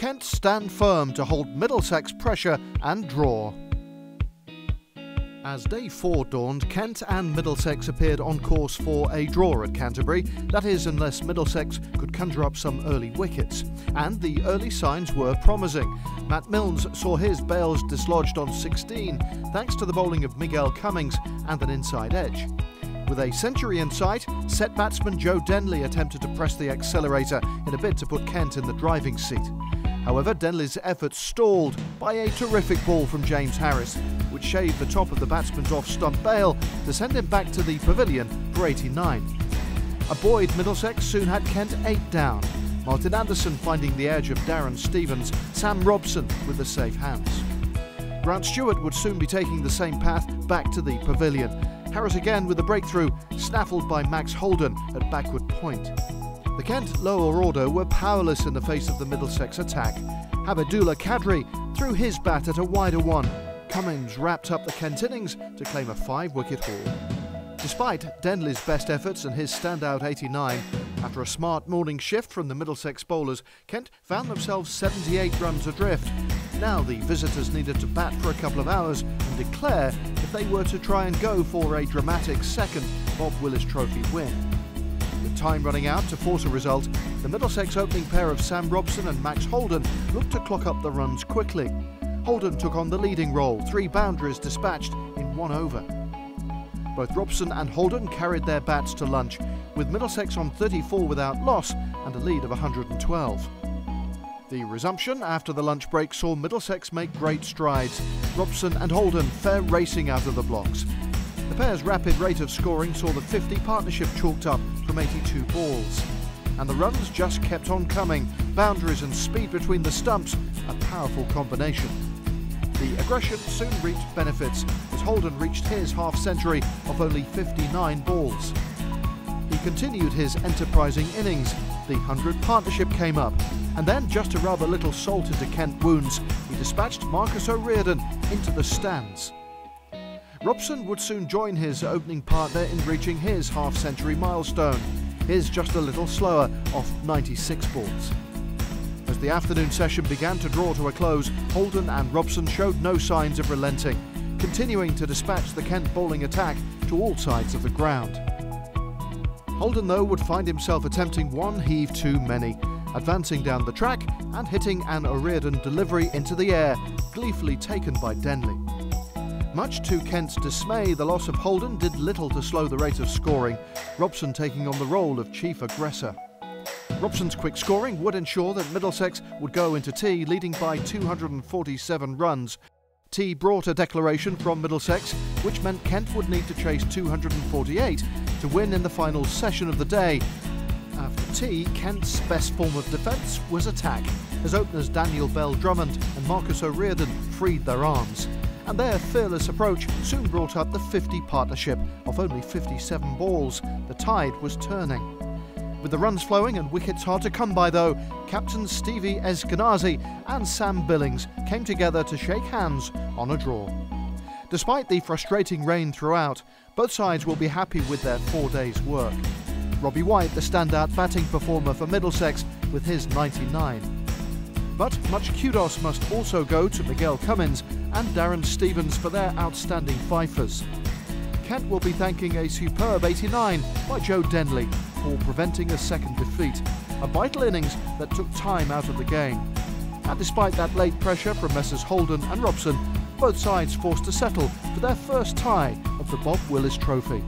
Kent stand firm to hold Middlesex pressure and draw. As day four dawned, Kent and Middlesex appeared on course for a draw at Canterbury, that is, unless Middlesex could conjure up some early wickets. And the early signs were promising. Matt Milnes saw his bails dislodged on 16, thanks to the bowling of Miguel Cummins and an inside edge. With a century in sight, set batsman Joe Denly attempted to press the accelerator in a bid to put Kent in the driving seat. However, Denly's efforts stalled by a terrific ball from James Harris, which shaved the top of the batsman's off stump bail to send him back to the pavilion for 89. A buoyed Middlesex soon had Kent 8 down, Martin Andersson finding the edge of Darren Stevens, Sam Robson with the safe hands. Grant Stewart would soon be taking the same path back to the pavilion. Harris again with the breakthrough, snaffled by Max Holden at backward point. The Kent lower order were powerless in the face of the Middlesex attack. Hamidullah Qadri threw his bat at a wider one. Cummins wrapped up the Kent innings to claim a five wicket haul. Despite Denly's best efforts and his standout 89, after a smart morning shift from the Middlesex bowlers, Kent found themselves 78 runs adrift. Now the visitors needed to bat for a couple of hours and declare if they were to try and go for a dramatic second Bob Willis Trophy win time running out to force a result, the Middlesex opening pair of Sam Robson and Max Holden looked to clock up the runs quickly. Holden took on the leading role, three boundaries dispatched in one over. Both Robson and Holden carried their bats to lunch, with Middlesex on 34 without loss and a lead of 112. The resumption after the lunch break saw Middlesex make great strides, Robson and Holden fair racing out of the blocks. The pair's rapid rate of scoring saw the 50 partnership chalked up from 82 balls. And the runs just kept on coming, boundaries and speed between the stumps, a powerful combination. The aggression soon reaped benefits as Holden reached his half century of only 59 balls. He continued his enterprising innings. The 100 partnership came up. And then, just to rub a little salt into Kent wounds, he dispatched Marcus O'Riordan into the stands. Robson would soon join his opening partner in reaching his half century milestone, his just a little slower, off 96 balls. As the afternoon session began to draw to a close, Holden and Robson showed no signs of relenting, continuing to dispatch the Kent bowling attack to all sides of the ground. Holden, though, would find himself attempting one heave too many, advancing down the track and hitting an O'Riordan delivery into the air, gleefully taken by Denly. Much to Kent's dismay, the loss of Holden did little to slow the rate of scoring, Robson taking on the role of chief aggressor. Robson's quick scoring would ensure that Middlesex would go into tea leading by 247 runs. Tea brought a declaration from Middlesex, which meant Kent would need to chase 248 to win in the final session of the day. After tea, Kent's best form of defence was attack, as openers Daniel Bell Drummond and Marcus O'Riordan freed their arms and their fearless approach soon brought up the 50 partnership of only 57 balls. The tide was turning. With the runs flowing and wickets hard to come by, though, Captain Stevie Eskinazi and Sam Billings came together to shake hands on a draw. Despite the frustrating rain throughout, both sides will be happy with their four days' work. Robbie White, the standout batting performer for Middlesex, with his 99. But much kudos must also go to Miguel Cummins and Darren Stevens for their outstanding fifers. Kent will be thanking a superb 89 by Joe Denly for preventing a second defeat, a vital innings that took time out of the game. And despite that late pressure from Messrs Holden and Robson, both sides forced to settle for their first tie of the Bob Willis Trophy.